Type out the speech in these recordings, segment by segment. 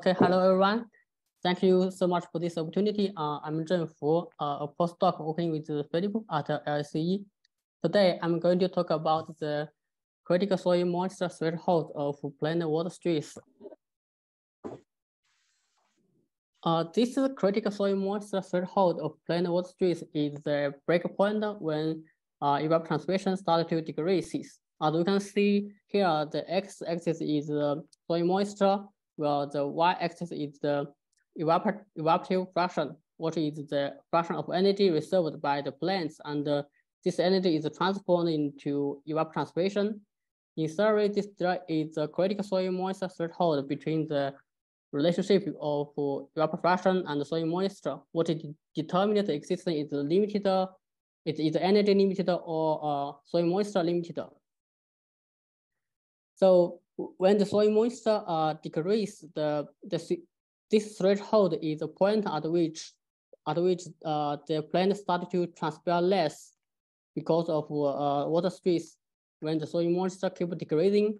Okay, hello everyone. Thank you so much for this opportunity. Uh, I'm Zheng Fu, uh, a postdoc working with the Philip at LSCE. Today, I'm going to talk about the critical soil moisture threshold of plant water stress. Uh, this critical soil moisture threshold of plant water stress is the breakpoint when uh, evapotranspiration starts to decrease. As we can see here, the x-axis is uh, soil moisture, while the y-axis is the evap evaporative fraction, which is the fraction of energy reserved by the plants, and uh, this energy is transformed into evapotranspiration. In theory, this is the critical soil moisture threshold between the relationship of evaporation and soil moisture. What it determines the existence is limited, it is energy limited or uh, soil moisture limited. So when the soil moisture uh, decrease, the, the this threshold is the point at which at which uh, the plant start to transpire less because of uh, water stress when the soil moisture keep decreasing.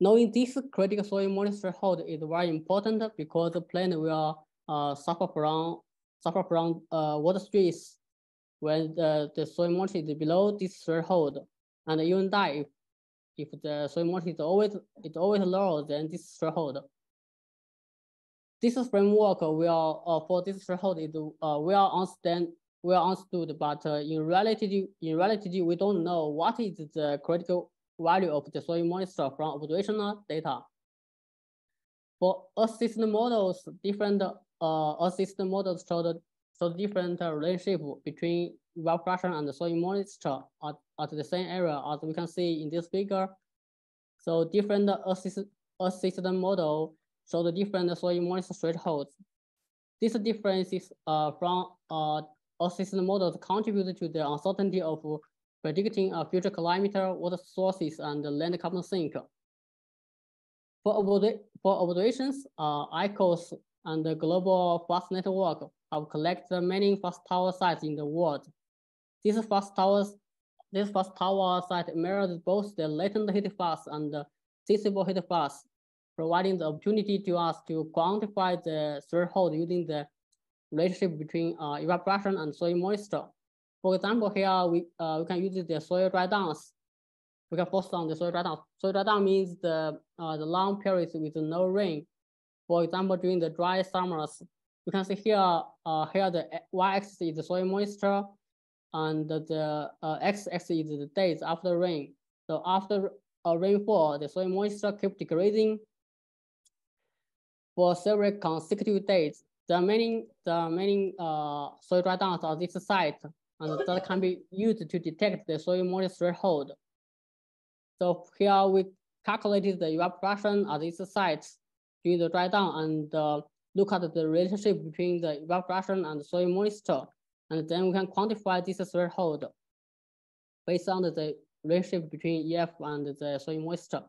Knowing this critical soil moisture threshold is very important because the plant will uh, suffer from suffer from uh, water stress when the, the soil moisture is below this threshold and even die if, the soil moisture is always it's always lower than this threshold. This framework will uh, for this threshold is uh, well understand well understood, but uh, in reality, in reality, we don't know what is the critical value of the soil moisture from observational data. For ecosystem models, different uh, ecosystem models show the, the different relationship between evaporation and soil moisture at, at the same area as we can see in this figure. So different assist, ecosystem model show the different soil moisture thresholds. This difference is uh, from uh, ecosystem models contribute to the uncertainty of predicting a future climate, water sources, and land carbon sink. For, for observations, uh, ICOS and the Global FAST Network have collected many flux tower sites in the world. These flux towers, this flux tower site mirrors both the latent heat flux and the sensible heat flux, providing the opportunity to us to quantify the threshold using the relationship between uh, evaporation and soil moisture. For example, here we, uh, we can use the soil dry downs. We can focus on the soil dry down. Soil dry down means the, uh, the long periods with no rain. For example, during the dry summers, you can see here, uh, here the y-axis is the soil moisture, and the uh, x-axis is the days after rain. So after a rainfall, the soil moisture keep decreasing for several consecutive days. There are many, there are many uh, soil dry downs on this site and that can be used to detect the soil moisture threshold. So here we calculated the evaporation at these sites during the dry down and uh, look at the relationship between the evaporation and soil moisture. And then we can quantify this threshold based on the relationship between EF and the soil moisture.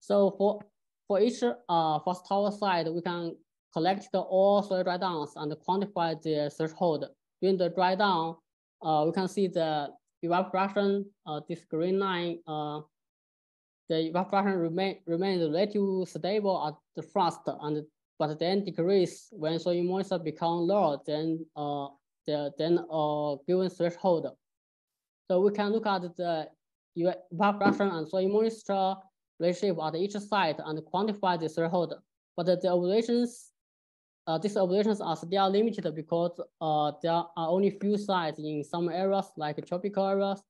So for, for each uh, flux tower site, we can collect the all soil dry downs and quantify the threshold during the dry down, uh, we can see the evaporation, uh, this green line, uh, the evaporation remain remains relatively stable at the first, and but then decrease when soil moisture become lower than uh, the then uh, given threshold. So we can look at the evaporation and soil moisture relationship at each site and quantify the threshold. But the observations uh, these observations are still limited because uh, there are only few sites in some areas like tropical areas.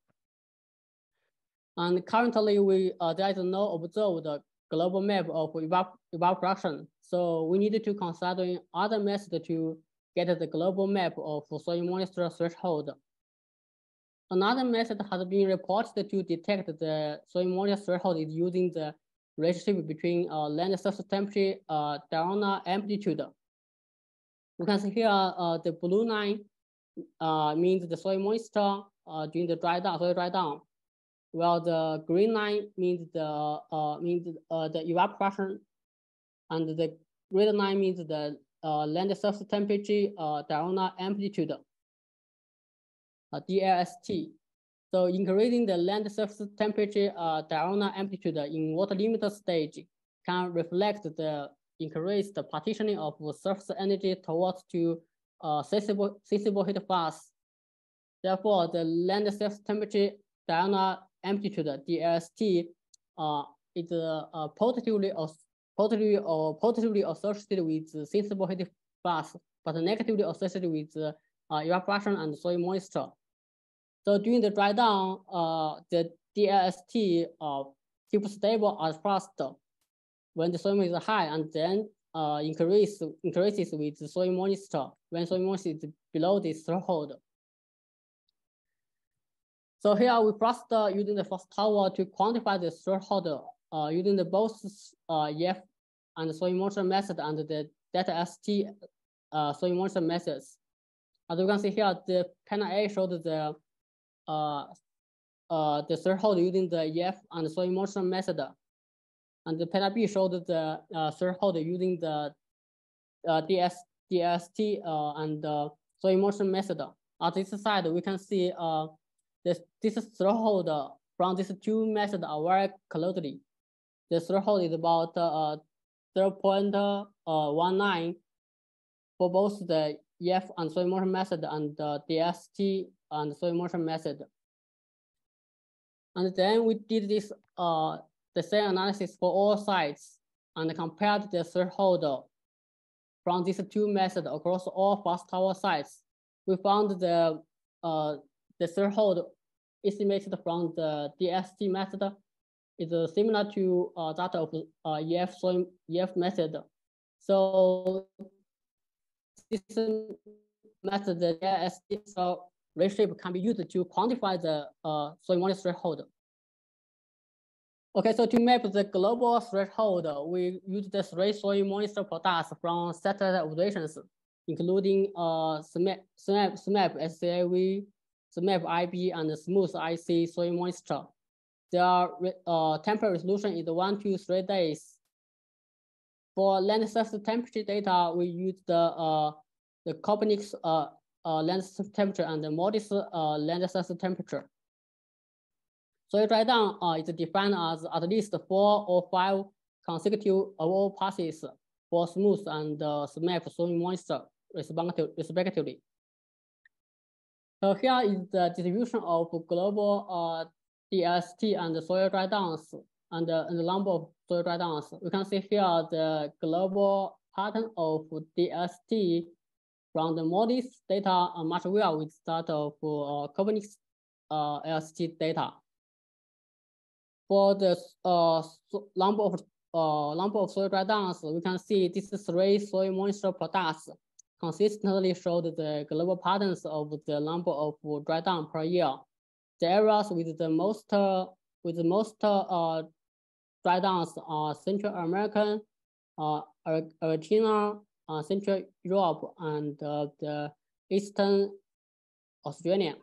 And currently, we uh, there is no observed global map of evap evaporation. So we need to consider other methods to get the global map of soil moisture threshold. Another method has been reported to detect the soil moisture threshold is using the relationship between uh, land surface temperature, uh, diurnal amplitude, you can see here uh, the blue line uh, means the soil moisture uh, during the dry down, soil dry down, while the green line means the uh, means uh, the evaporation, and the red line means the uh, land surface temperature uh, diurnal amplitude, uh, DLST. So increasing the land surface temperature uh, diurnal amplitude in water limit stage can reflect the increased partitioning of surface energy towards to uh, sensible, sensible heat flux. Therefore, the land surface temperature diurnal amplitude DST uh, is uh, positively positively or positively associated with sensible heat flux, but negatively associated with uh, evaporation and soil moisture. So during the dry down, uh, the uh, keeps stable at first when the soil is high and then uh, increase, increases with soil moisture when soil moisture is below this threshold. So here we uh, using the flux tower to quantify the threshold uh, using the both uh, EF and soil moisture method and the delta ST uh, soil moisture methods. As you can see here, the panel A showed the uh, uh, the threshold using the EF and soil moisture method. And the panel B showed the uh, threshold using the uh, DS, DST uh, and uh, soil moisture method. On this side, we can see uh, this, this threshold from these two methods are very closely. The threshold is about uh, 0.19 for both the EF and soil moisture method and the DST and soil moisture method. And then we did this uh, the same analysis for all sites and compared the threshold from these two methods across all flux tower sites. We found the uh, the threshold estimated from the DST method is similar to uh, that of uh, EF, soil, EF method. So this method, the DST reshape can be used to quantify the uh, soil moisture threshold. Okay, so to map the global threshold, we use the three soil moisture products from satellite observations, including uh, SMAP, SMAP, SCAV, SMAP IB, and SMOS-IC soil moisture. Their uh, temperature resolution is one to three days. For land surface temperature data, we use the uh, the Copernicus uh, uh, land surface temperature and the MODIS uh, land surface temperature. So dry down uh, is defined as at least four or five consecutive overall passes for SMOS and uh, SMAP soil moisture respectively. So here is the distribution of global uh, DST and the soil dry downs and, uh, and the number of soil dry downs. We can see here the global pattern of DST from the MODIS data are much well with that of uh, Copernicus uh, LST data for the uh, number of uh, number of soil dry downs, we can see these three soil moisture products consistently showed the global patterns of the number of dry down per year. The areas with the most uh, with the most uh, dry downs are Central American, uh, Argentina, uh, Central Europe, and uh, the Eastern Australia.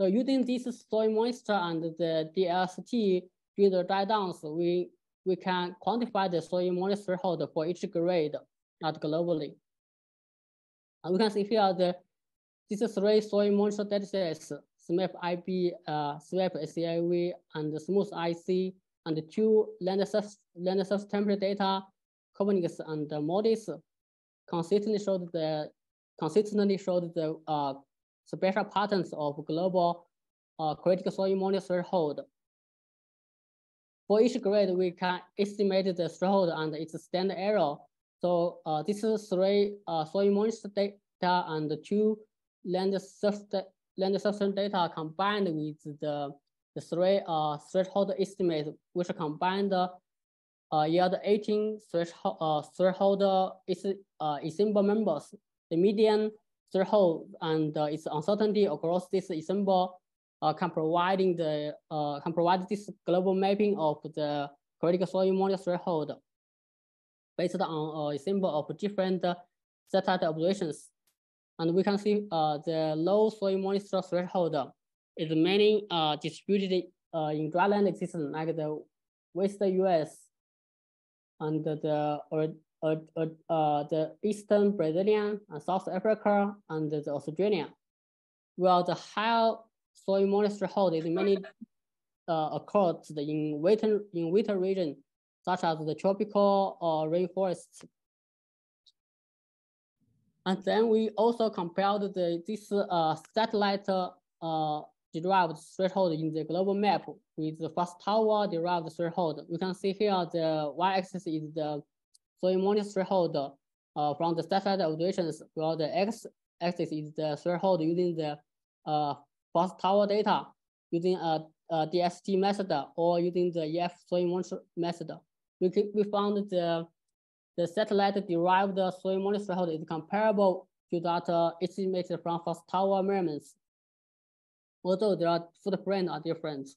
So using this soil moisture and the DST during the dry downs, we, we can quantify the soil moisture threshold for each grade, not globally. And we can see here the these three soil moisture datasets, SMAP IB, uh, SMAP SCAV, and SMOS-IC, and the two land surface, land surface temperature data, Copernicus and MODIS, consistently showed the consistently showed the uh, special patterns of global uh, critical soil moisture threshold. For each grade, we can estimate the threshold and its standard error. So uh, this is three uh, soil moisture data and two land surface land surface data combined with the the three uh, threshold estimates, which combined uh, yield 18 threshold uh, threshold is uh, ensemble members. The median threshold and uh, its uncertainty across this ensemble uh, can providing the uh, can provide this global mapping of the critical soil moisture threshold based on a symbol of different satellite observations. And we can see uh, the low soil moisture threshold is mainly uh, distributed uh, in dryland ecosystems like the West US and the uh, uh, uh, the Eastern Brazilian, and South Africa, and the Australia. While the higher soil moisture hold is mainly uh, occurred in winter in winter region, such as the tropical uh, rainforests. And then we also compared the, this uh, satellite uh, derived threshold in the global map with the flux tower derived threshold. We can see here the y-axis is the moisture threshold uh, from the satellite observations, while the x-axis is the threshold using the uh, flux tower data using a, a DST method or using the EF moisture method. We, we found the, the satellite derived soil moisture threshold is comparable to that estimated from flux tower measurements although their footprint are different.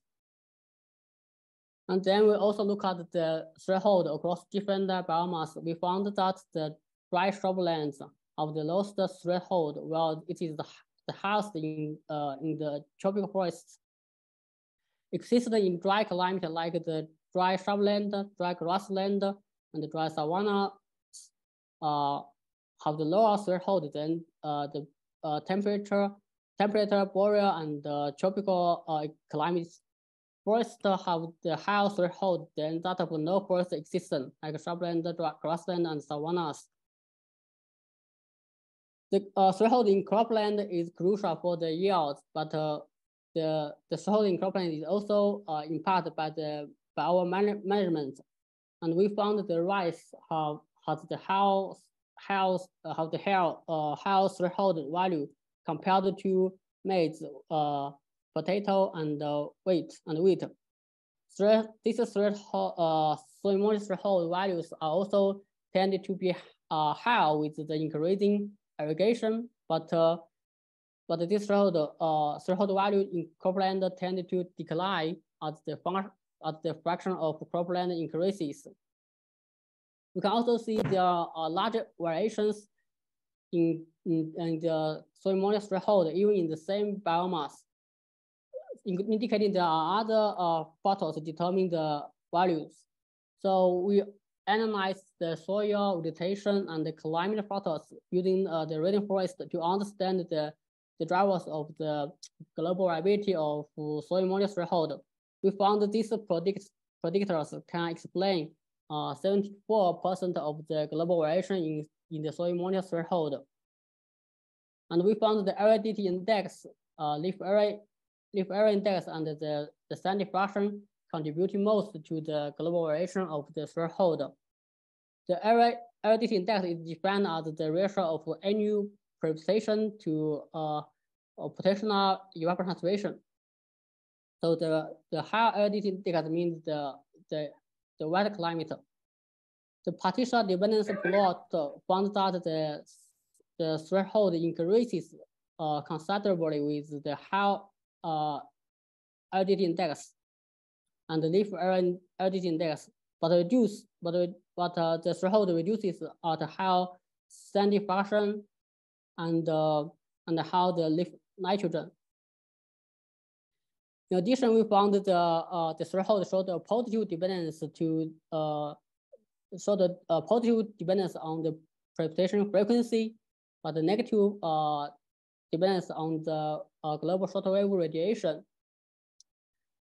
And then we also look at the threshold across different biomes. We found that the dry shrublands of the lowest threshold, well, it is the, the highest in, uh, in the tropical forests, existed in dry climate like the dry shrubland, dry grassland, and the dry savanna uh, have the lower threshold than uh, the uh, temperature temperature, boreal, and uh, tropical uh, climates. Forests have the higher threshold than that of no forest ecosystems, like shrubland, grassland, and savannas. The uh, threshold in cropland is crucial for the yield, but uh, the, the threshold in cropland is also uh, impacted by the by our man management. And we found the rice have has the house house uh, have the higher uh, threshold value compared to maize, uh, potato, and uh, wheat and wheat. These threshold, uh, threshold values are also tended to be uh, higher with the increasing irrigation, but uh, but this threshold uh, threshold value in cropland tended to decline as the function as the fraction of cropland increases. We can also see there are large variations in, in, in the soil moisture threshold, even in the same biomes, indicating there are other uh, factors determining the values. So we analyze the soil vegetation and the climate factors using uh, the random forest to understand the, the drivers of the global variability of soil moisture threshold. We found these predict, predictors can explain 74% uh, of the global variation in in the soil moisture threshold. And we found the aridity index, uh, leaf area, leaf area index and the, the sandy fraction contributing most to the global variation of the threshold. The area, aridity index is defined as the ratio of annual precipitation to uh, potential evapotranspiration. So the, the higher aridity index means the, the, the wet climate. The partial dependence plot found that the, the threshold increases uh, considerably with the high uh, aridity index and the leaf aridity index, but reduce, but but uh, the threshold reduces at high sandy fraction and uh, and how the leaf nitrogen. In addition, we found the uh, the threshold showed a positive dependence to uh, uh, positive dependence on the precipitation frequency, but the negative uh, dependence on the uh, global shortwave radiation.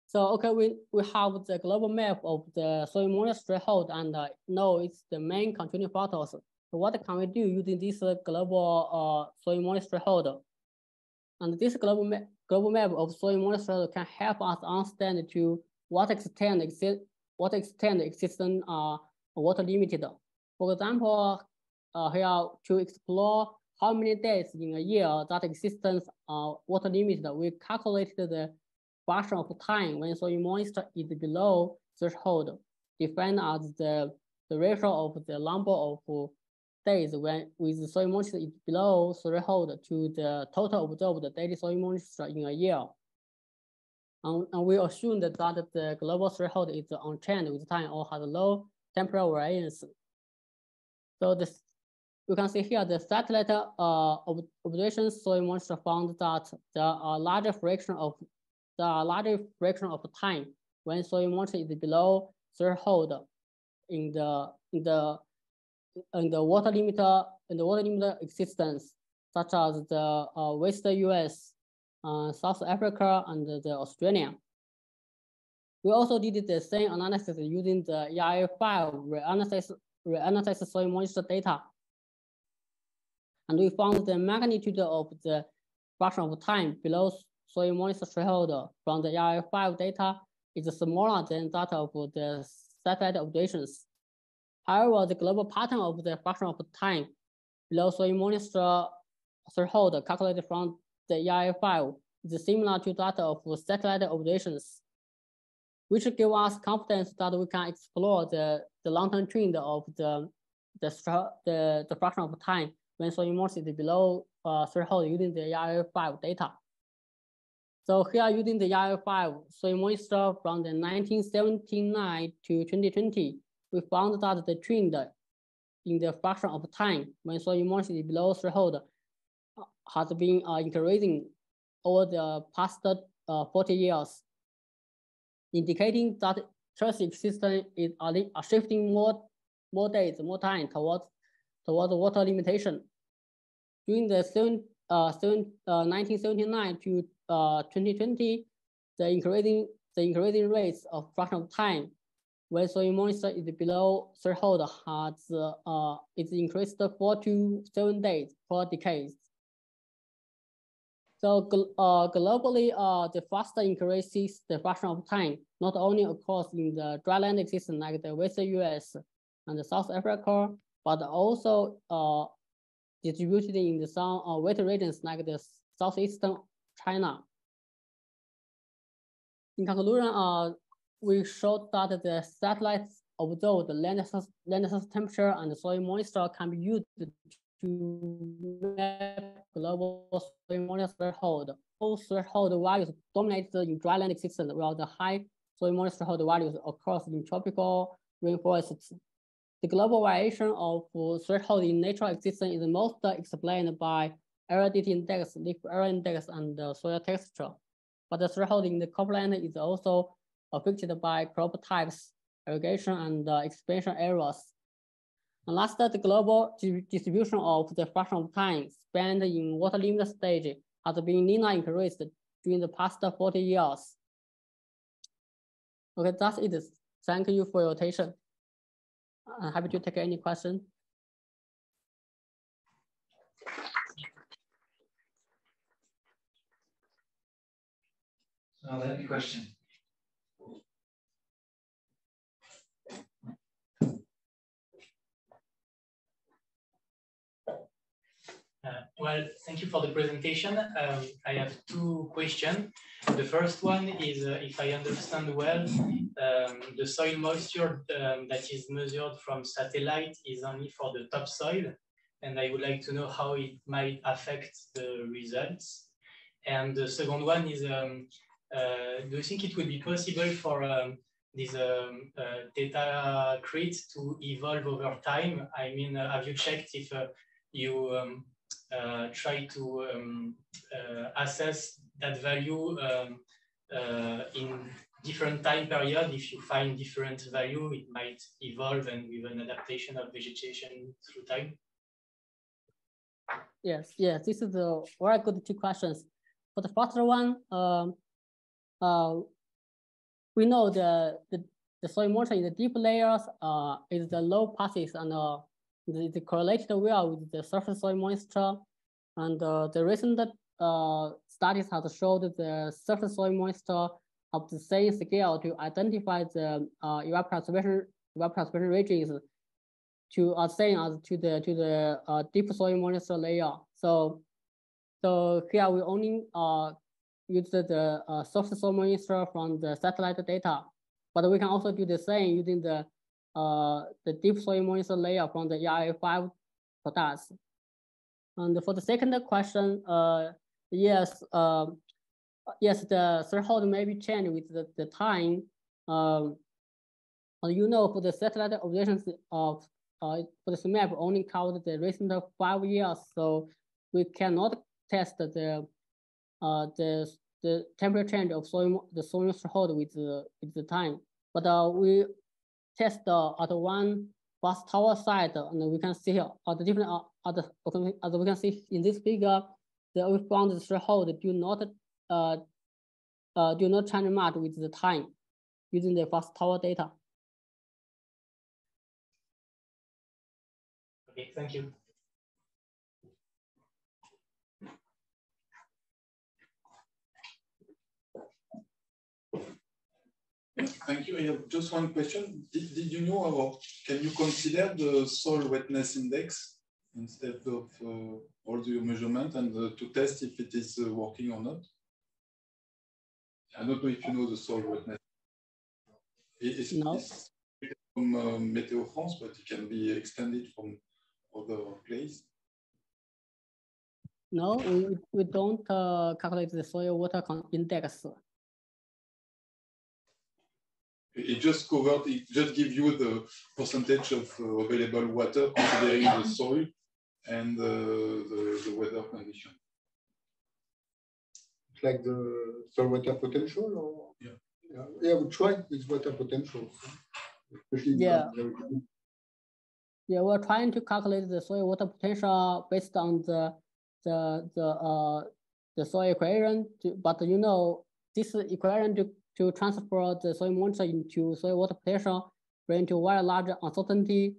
So okay, we, we have the global map of the soil moisture threshold and uh, it's the main contributing factors. So what can we do using this uh, global uh, soil moisture threshold? And this global, ma global map of soil moisture can help us understand to what extent exist what extent existing uh, water limited. For example, uh, here to explore how many days in a year that existence of water limited, we calculated the fraction of time when soil moisture is below threshold, defined as the, the ratio of the number of days when with soil moisture is below threshold to the total observed daily soil moisture in a year. And, and we assume that, that the global threshold is unchanged with time or has low temporal variance. So this, you can see here the satellite uh, observation soil moisture found that there are larger fraction of are larger fraction of time when soil moisture is below threshold in the in the in the water limiter in the water limiter ecosystems, such as the uh, West US, uh, South Africa, and the Australia. We also did the same analysis using the ERA5 reanalysis, reanalysis soil moisture data. And we found the magnitude of the fraction of time below soil moisture threshold from the ERA5 data is smaller than that of the satellite observations. However, the global pattern of the fraction of time below soil moisture threshold calculated from the ERA5 is similar to that of satellite observations which give us confidence that we can explore the, the long-term trend of the, the, the, the fraction of time when soil moisture is below uh, threshold using the ERA5 data. So here using the EIA5 soil moisture from the 1979 to 2020, we found that the trend in the fraction of time when soil moisture is below threshold uh, has been uh, increasing over the past uh, 40 years indicating that traffic system is shifting more, more days, more time towards, towards water limitation. During the seven, uh, seven, uh, 1979 to uh, 2020, the increasing, the increasing rates of fraction of time when soil moisture is below threshold has uh, is increased four to seven days per decade. So uh, globally, uh, the faster increases the fraction of time, not only occurs in the dryland system like the Western US and South Africa, but also uh, distributed in the some uh, wet regions like the southeastern China. In conclusion, uh, we showed that the satellites observed the land, land temperature and soil moisture can be used to map global soil moisture threshold. All threshold values dominate in dryland systems, while the high soil moisture threshold values occurs in tropical rainforests. The global variation of threshold in natural ecosystems is most explained by aridity index, leaf area index, and soil texture. But the threshold in the cropland is also affected by crop types, irrigation, and uh, expansion areas. And last, the global distribution of the fraction of time spent in water limit stage has been linear increased during the past 40 years. Okay, that's it. Thank you for your attention. I'm happy to take any question. Are there any questions? Uh, well, thank you for the presentation. Um, I have two questions. The first one is, uh, if I understand well, um, the soil moisture um, that is measured from satellite is only for the topsoil. And I would like to know how it might affect the results. And the second one is, um, uh, do you think it would be possible for um, this um, uh, data crate to evolve over time? I mean, uh, have you checked if uh, you um, uh, try to um, uh, assess that value um, uh, in different time period. If you find different value, it might evolve and with an adaptation of vegetation through time. Yes, yes, this is a very good two questions. For the first one, um, uh, we know the, the, the soil moisture in the deep layers uh, is the low passes and uh, the, the correlated well with the surface soil moisture. And uh, the recent uh, studies have showed the surface soil moisture of the same scale to identify the uh, evapotranspiration, evapotranspiration regions to uh, same as to the to the uh, deep soil moisture layer. So, so here we only uh, use the uh, surface soil moisture from the satellite data, but we can also do the same using the uh, the deep soil moisture layer from the ERA5 products. And for the second question, uh, yes, uh, yes, the threshold may be changed with the, the time. Um, you know, for the satellite observations of uh, for this map only covered the recent five years, so we cannot test the uh, the the temperature change of soil the soil threshold with the with the time. But uh, we test at one bus tower side, and we can see here at the different at the, as we can see in this figure, the we found threshold do not uh, uh, do not change much with the time. using the flux tower data. Okay, thank you. Thank you. I have just one question. Did, did you know or can you consider the soil wetness index instead of uh, all the measurement and uh, to test if it is uh, working or not? I don't know if you know the soil wetness. It's, no. It's from uh, Météo France, but it can be extended from other places. No, we, we don't uh, calculate the soil water index it just covered, it just gives you the percentage of uh, available water considering the soil and uh, the, the weather condition. Like the soil water potential or? Yeah. Yeah, yeah we tried with water potential. Especially yeah. Yeah, we're trying to calculate the soil water potential based on the the the uh the soil equation, to, but you know this equation to to transfer the soil moisture into soil water pressure bring to very large uncertainty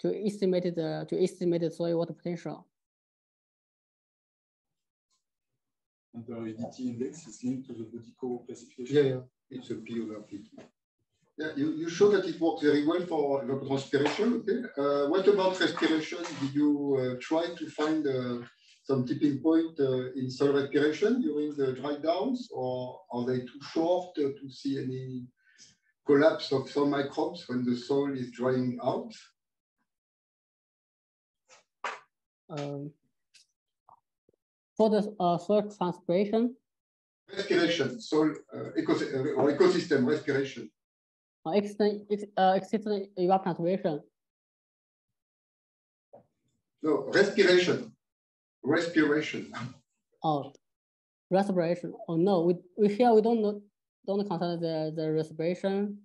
to estimate the to estimate the soil water potential. And the aridity index is linked to the Budyko classification. Yeah, yeah, it's a P over PT. Yeah, you, you show that it works very well for evapotranspiration. Okay. Uh, what about respiration? Did you uh, try to find uh, some tipping point uh, in soil respiration during the dry downs, or are they too short to see any collapse of some microbes when the soil is drying out? Um, for the uh, soil transpiration? Respiration, soil uh, ecos uh, or ecosystem respiration. Uh, existing, uh, evapotranspiration. No, respiration respiration. Oh, respiration. Oh no, we, we here we don't know, don't consider the the respiration.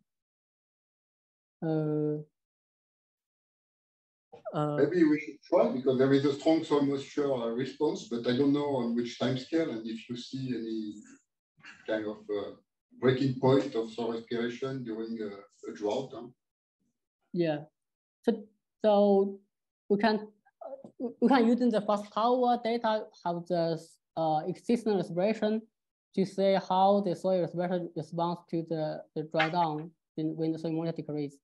Uh, uh, Maybe we should try because there is a strong soil moisture uh, response, but I don't know on which time scale and if you see any kind of uh, breaking point of soil respiration during a, a drought. Huh? Yeah. So, so we can we can using the flux tower data have the uh, ecosystem respiration to see how the soil respiration responds to the, the dry down in, when the soil moisture decrease.